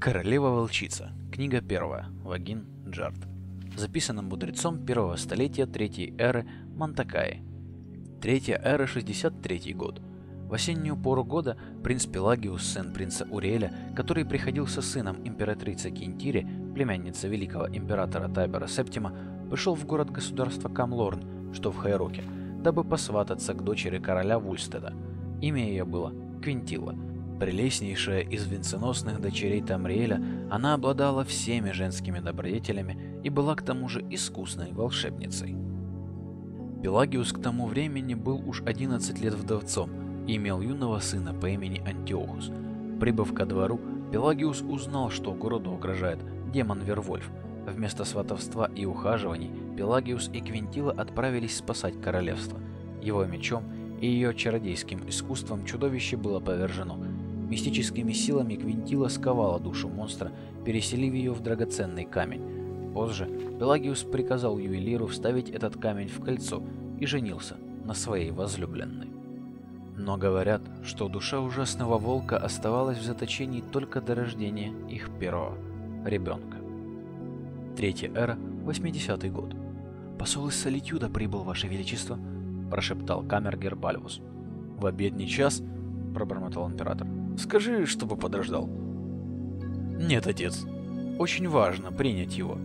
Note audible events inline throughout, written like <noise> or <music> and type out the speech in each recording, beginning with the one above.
Королева-волчица. Книга первая. Вагин Джарт. Записано мудрецом первого столетия третьей эры Мантакаи. Третья эра 63 год. В осеннюю пору года принц Пелагиус, сын принца Уриэля, который приходился сыном императрицы Кентири, племянница великого императора Тайбера Септима, пришел в город-государство Камлорн, что в Хайроке, дабы посвататься к дочери короля Вульстеда. Имя ее было Квинтила – Прелестнейшая из венценосных дочерей Тамриэля, она обладала всеми женскими добродетелями и была к тому же искусной волшебницей. Пелагиус к тому времени был уж 11 лет вдовцом и имел юного сына по имени Антиохус. Прибыв ко двору, Пелагиус узнал, что городу угрожает демон Вервольф. Вместо сватовства и ухаживаний Пелагиус и Квинтила отправились спасать королевство. Его мечом и ее чародейским искусством чудовище было повержено, Мистическими силами Квинтила сковала душу монстра, переселив ее в драгоценный камень. Позже Пелагиус приказал ювелиру вставить этот камень в кольцо и женился на своей возлюбленной. Но говорят, что душа ужасного волка оставалась в заточении только до рождения их первого ребенка. Третья эра, 80-й год. «Посол из Солитюда прибыл, Ваше Величество», – прошептал камергер Бальвус. «В обедний час?» – пробормотал император. Скажи, чтобы подождал. Нет, отец. Очень важно принять его.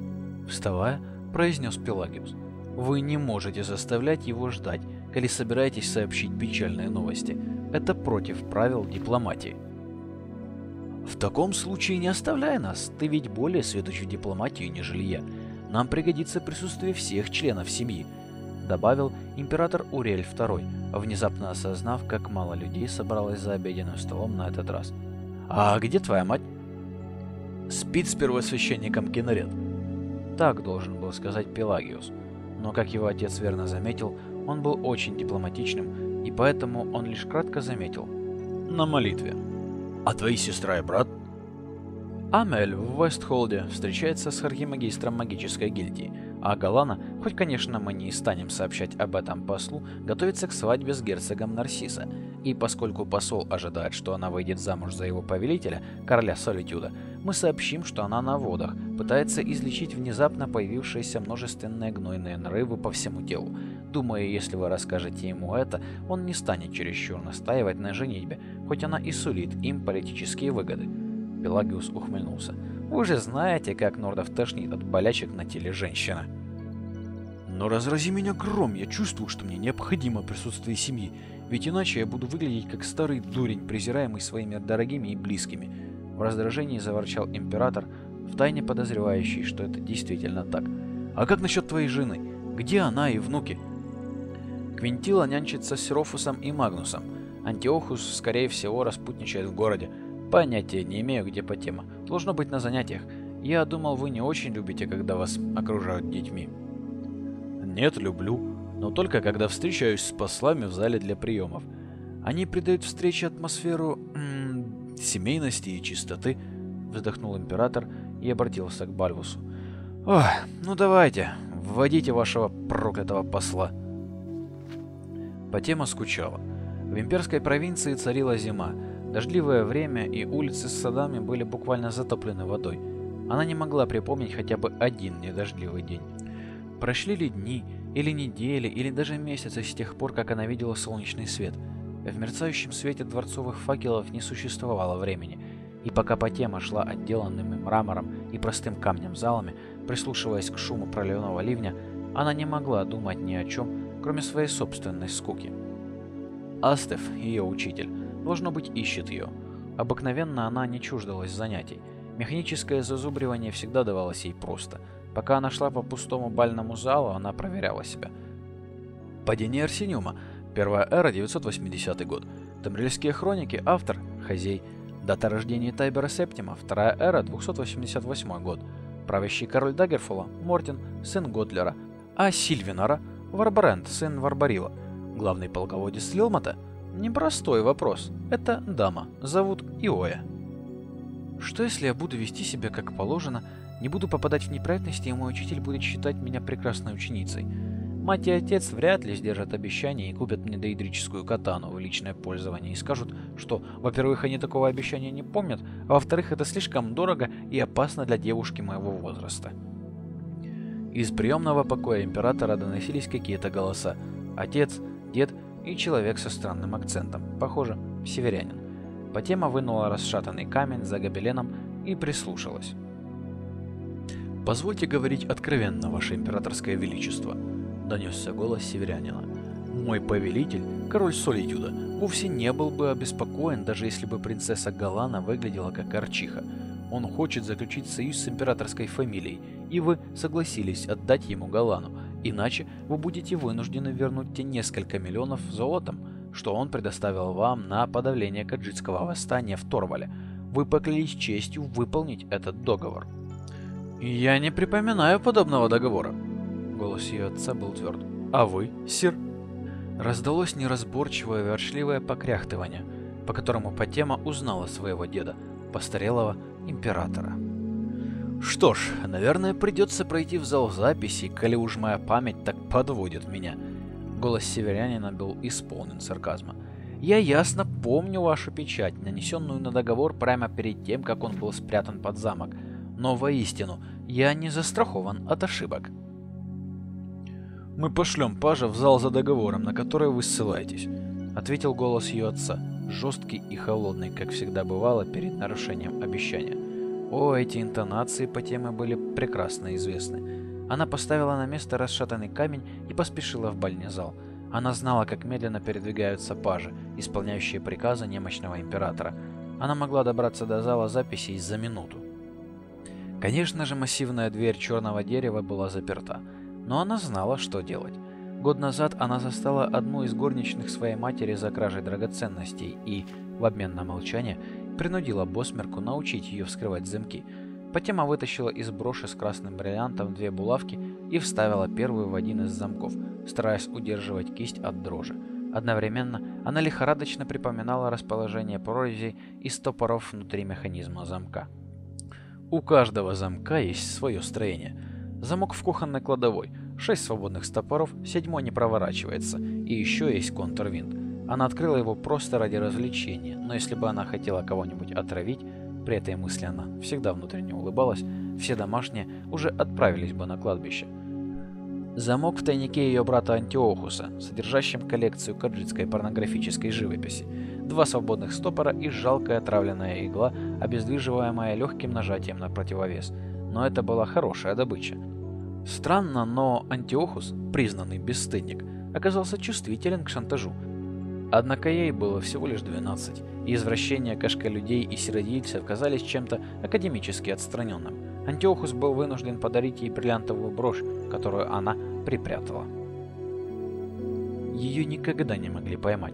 Вставая, произнес Пелагиус. Вы не можете заставлять его ждать, коли собираетесь сообщить печальные новости. Это против правил дипломатии. В таком случае не оставляй нас, ты ведь более сведущ в дипломатии, нежели я. Нам пригодится присутствие всех членов семьи, добавил император Уриэль II, внезапно осознав, как мало людей собралось за обеденным столом на этот раз. «А где твоя мать?» «Спит с первосвященником Генрет». Так должен был сказать Пелагиус. Но, как его отец верно заметил, он был очень дипломатичным, и поэтому он лишь кратко заметил. «На молитве». «А твои сестра и брат?» Амель в Вестхолде встречается с архимагистром магической гильдии, а Галана, хоть, конечно, мы не станем сообщать об этом послу, готовится к свадьбе с герцогом Нарсиса. И поскольку посол ожидает, что она выйдет замуж за его повелителя, короля Солитюда, мы сообщим, что она на водах, пытается излечить внезапно появившиеся множественные гнойные нарывы по всему телу. Думаю, если вы расскажете ему это, он не станет чересчур настаивать на женитьбе, хоть она и сулит им политические выгоды. Пелагиус ухмыльнулся. «Вы же знаете, как Нордов тошнит от болячек на теле женщины». «Но разрази меня гром, я чувствую, что мне необходимо присутствие семьи, ведь иначе я буду выглядеть как старый дурень, презираемый своими дорогими и близкими». В раздражении заворчал император, втайне подозревающий, что это действительно так. «А как насчет твоей жены? Где она и внуки?» Квинтила нянчится с Рофусом и Магнусом. Антиохус, скорее всего, распутничает в городе. Понятия не имею, где по тема. Должно быть на занятиях. Я думал, вы не очень любите, когда вас окружают детьми. Нет, люблю. Но только когда встречаюсь с послами в зале для приемов. Они придают встрече атмосферу м -м, семейности и чистоты. Вздохнул император и обратился к Бальвусу. Ох, ну давайте, вводите вашего проклятого посла. Потема скучала. В имперской провинции царила зима, Дождливое время и улицы с садами были буквально затоплены водой. Она не могла припомнить хотя бы один недождливый день. Прошли ли дни, или недели, или даже месяцы с тех пор, как она видела солнечный свет. В мерцающем свете дворцовых факелов не существовало времени, и пока Потема шла отделанными мрамором и простым камнем залами, прислушиваясь к шуму проливного ливня, она не могла думать ни о чем, кроме своей собственной скуки. Астеф, ее учитель, Должно быть, ищет ее. Обыкновенно она не чуждалась занятий. Механическое зазубривание всегда давалось ей просто. Пока она шла по пустому бальному залу, она проверяла себя. Падение Арсениума. Первая эра, 980 год. Тамрильские хроники. Автор – Хазей. Дата рождения Тайбера Септима. Вторая эра, 288 год. Правящий король Даггерфола – Мортин, сын Готлера. А Сильвинара – Варбарент, сын Варбарила. Главный полководец Лилмата – Непростой вопрос. Это дама. Зовут Иоя. Что если я буду вести себя как положено, не буду попадать в неприятности, и мой учитель будет считать меня прекрасной ученицей? Мать и отец вряд ли сдержат обещание и купят мне доидрическую катану в личное пользование и скажут, что, во-первых, они такого обещания не помнят, а во-вторых, это слишком дорого и опасно для девушки моего возраста. Из приемного покоя императора доносились какие-то голоса. Отец, дед и человек со странным акцентом, похоже, северянин. Потема вынула расшатанный камень за гобеленом и прислушалась. «Позвольте говорить откровенно, Ваше Императорское Величество», — донесся голос северянина. «Мой повелитель, король Солитюда, вовсе не был бы обеспокоен, даже если бы принцесса Галана выглядела как арчиха. Он хочет заключить союз с императорской фамилией, и вы согласились отдать ему Галану, иначе вы будете вынуждены вернуть те несколько миллионов золотом, что он предоставил вам на подавление каджитского восстания в Торвале. Вы поклялись честью выполнить этот договор». «Я не припоминаю подобного договора». Голос ее отца был тверд. «А вы, сир?» Раздалось неразборчивое ворчливое покряхтывание, по которому Потема узнала своего деда, постарелого императора. «Что ж, наверное, придется пройти в зал записи, коли уж моя память так подводит меня». Голос северянина был исполнен сарказма. «Я ясно помню вашу печать, нанесенную на договор прямо перед тем, как он был спрятан под замок. Но воистину, я не застрахован от ошибок. «Мы пошлем пажа в зал за договором, на который вы ссылаетесь», — ответил голос ее отца, жесткий и холодный, как всегда бывало перед нарушением обещания. О, эти интонации по теме были прекрасно известны. Она поставила на место расшатанный камень и поспешила в бальный зал. Она знала, как медленно передвигаются пажи, исполняющие приказы немощного императора. Она могла добраться до зала записей за минуту. Конечно же, массивная дверь черного дерева была заперта, но она знала, что делать. Год назад она застала одну из горничных своей матери за кражей драгоценностей и, в обмен на молчание, принудила Босмерку научить ее вскрывать замки. Потема вытащила из броши с красным бриллиантом две булавки и вставила первую в один из замков, стараясь удерживать кисть от дрожи. Одновременно она лихорадочно припоминала расположение прорезей и стопоров внутри механизма замка. У каждого замка есть свое строение. Замок в кухонной кладовой, 6 свободных стопоров, седьмой не проворачивается, и еще есть контрвинт. Она открыла его просто ради развлечения, но если бы она хотела кого-нибудь отравить, при этой мысли она всегда внутренне улыбалась, все домашние уже отправились бы на кладбище. Замок в тайнике ее брата Антиохуса, содержащем коллекцию каджитской порнографической живописи два свободных стопора и жалкая отравленная игла, обездвиживаемая легким нажатием на противовес. Но это была хорошая добыча. Странно, но Антиохус, признанный бесстыдник, оказался чувствителен к шантажу. Однако ей было всего лишь 12, и извращения кашка-людей и сиродильцев казались чем-то академически отстраненным. Антиохус был вынужден подарить ей бриллиантовую брошь, которую она припрятала. Ее никогда не могли поймать.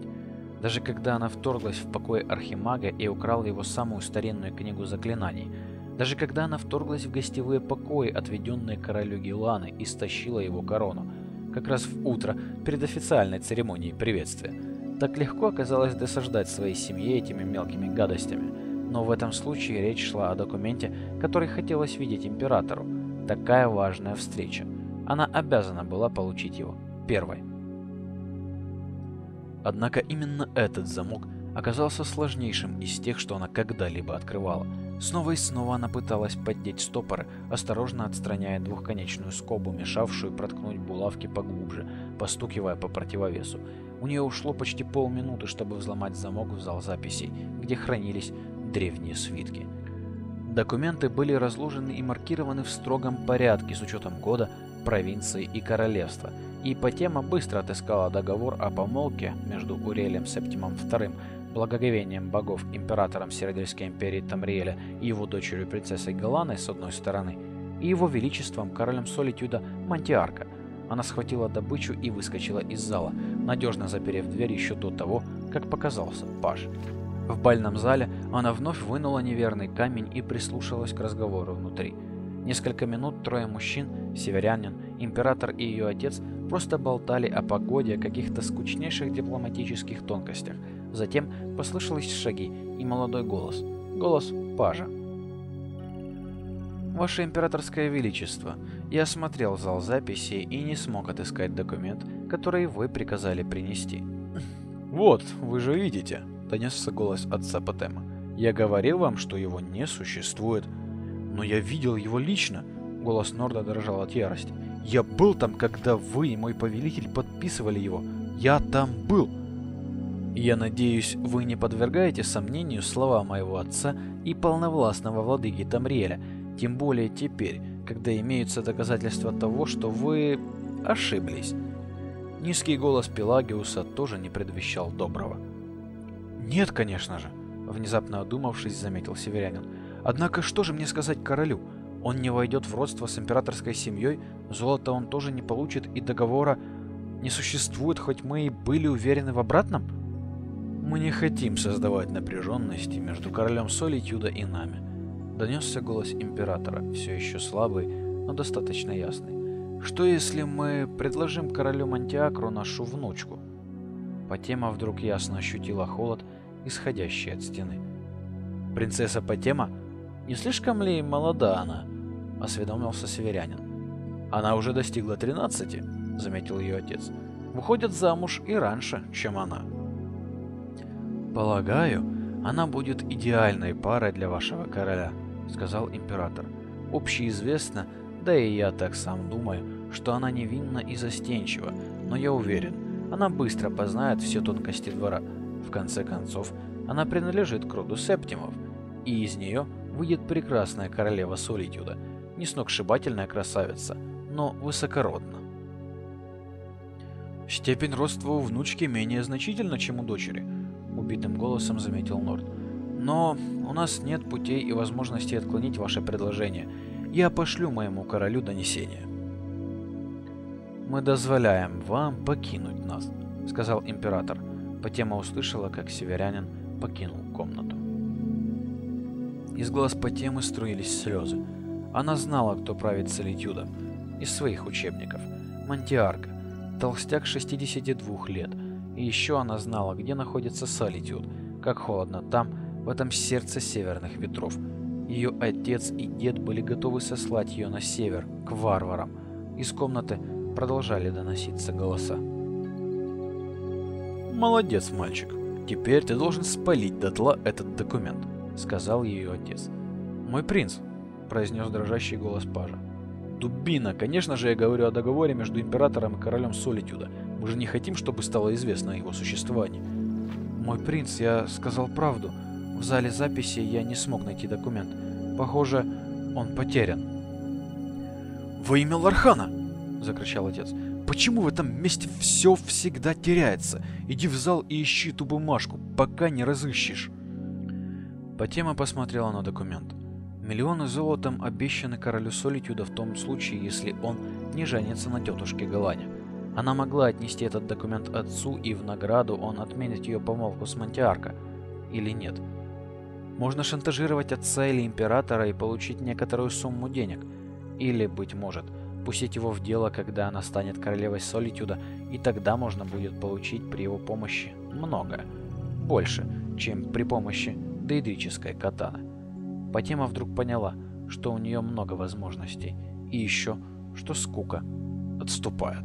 Даже когда она вторглась в покой Архимага и украла его самую старинную книгу заклинаний, даже когда она вторглась в гостевые покои, отведенные королю Геланы, и стащила его корону, как раз в утро перед официальной церемонией приветствия, так легко оказалось досаждать своей семье этими мелкими гадостями. Но в этом случае речь шла о документе, который хотелось видеть императору. Такая важная встреча. Она обязана была получить его первой. Однако именно этот замок оказался сложнейшим из тех, что она когда-либо открывала. Снова и снова она пыталась поддеть стопоры, осторожно отстраняя двухконечную скобу, мешавшую проткнуть булавки поглубже, постукивая по противовесу. У нее ушло почти полминуты, чтобы взломать замок в зал записей, где хранились древние свитки. Документы были разложены и маркированы в строгом порядке с учетом года, провинции и королевства – и Ипотема быстро отыскала договор о помолвке между Урелем Септимом II, благоговением богов императором Сиродельской империи Тамриэля и его дочерью принцессой Галаной с одной стороны, и его величеством королем Солитюда Мантиарка. Она схватила добычу и выскочила из зала, надежно заперев дверь еще до того, как показался паж. В бальном зале она вновь вынула неверный камень и прислушалась к разговору внутри. Несколько минут трое мужчин, северянин, император и ее отец, просто болтали о погоде, о каких-то скучнейших дипломатических тонкостях. Затем послышались шаги и молодой голос. Голос пажа. Ваше императорское величество, я осмотрел зал записей и не смог отыскать документ, который вы приказали принести. <laughs> Вот, вы же видите, донесся голос отца Патема. Я говорил вам, что его не существует. Но я видел его лично. Голос Норда дрожал от ярости. Я был там, когда вы и мой повелитель подписывали его. Я там был. Я надеюсь, вы не подвергаете сомнению слова моего отца и полновластного владыки Тамриэля, тем более теперь, когда имеются доказательства того, что вы ошиблись. Низкий голос Пелагиуса тоже не предвещал доброго. «Нет, конечно же», — внезапно одумавшись, заметил северянин. «Однако что же мне сказать королю? Он не войдет в родство с императорской семьей, золото он тоже не получит, и договора не существует, хоть мы и были уверены в обратном?» «Мы не хотим создавать напряженности между королем Солитюда и нами», — донесся голос императора, все еще слабый, но достаточно ясный. «Что если мы предложим королю Мантиакру нашу внучку?» Патема вдруг ясно ощутила холод, исходящий от стены. «Принцесса Патема? Не слишком ли молода она?» — осведомился северянин. «Она уже достигла тринадцати», — заметил ее отец. «Выходит замуж и раньше, чем она». «Полагаю, она будет идеальной парой для вашего короля», — сказал император. «Общеизвестно, да и я так сам думаю, что она невинна и застенчива, но я уверен, она быстро познает все тонкости двора. В конце концов, она принадлежит к роду Септимов, и из нее выйдет прекрасная королева Солитюда, не сногсшибательная красавица, но высокородна. Степень родства у внучки менее значительна, чем у дочери, убитым голосом заметил Норд. Но у нас нет путей и возможностей отклонить ваше предложение. Я пошлю моему королю донесение. Мы дозволяем вам покинуть нас, сказал император. Потема услышала, как северянин покинул комнату. Из глаз Потемы струились слезы. Она знала, кто правит Солитюдом. Из своих учебников. Мантиарка. Толстяк 62 лет. И еще она знала, где находится Солитюд. Как холодно там, в этом сердце северных ветров. Ее отец и дед были готовы сослать ее на север, к варварам. Из комнаты продолжали доноситься голоса. «Молодец, мальчик. Теперь ты должен спалить дотла этот документ», — сказал ее отец. «Мой принц», — произнес дрожащий голос пажа. «Дубина, конечно же я говорю о договоре между императором и королем Солитюда. Мы же не хотим, чтобы стало известно о его существовании». «Мой принц, я сказал правду. В зале записи я не смог найти документ. Похоже, он потерян». «Во имя Лархана!» — закричал отец. Почему в этом месте все всегда теряется? Иди в зал и ищи ту бумажку, пока не разыщешь. Потема посмотрела на документ. Миллионы золотом обещаны королю Солитюда в том случае, если он не женится на тетушке Галане. Она могла отнести этот документ отцу, и в награду он отменит ее помолвку с Монтиарко. Или нет? Можно шантажировать отца или императора и получить некоторую сумму денег. Или, быть может, пустить его в дело, когда она станет королевой Солитюда, и тогда можно будет получить при его помощи многое. Больше, чем при помощи дейдрической катаны. Патема вдруг поняла, что у нее много возможностей, и еще, что скука отступает.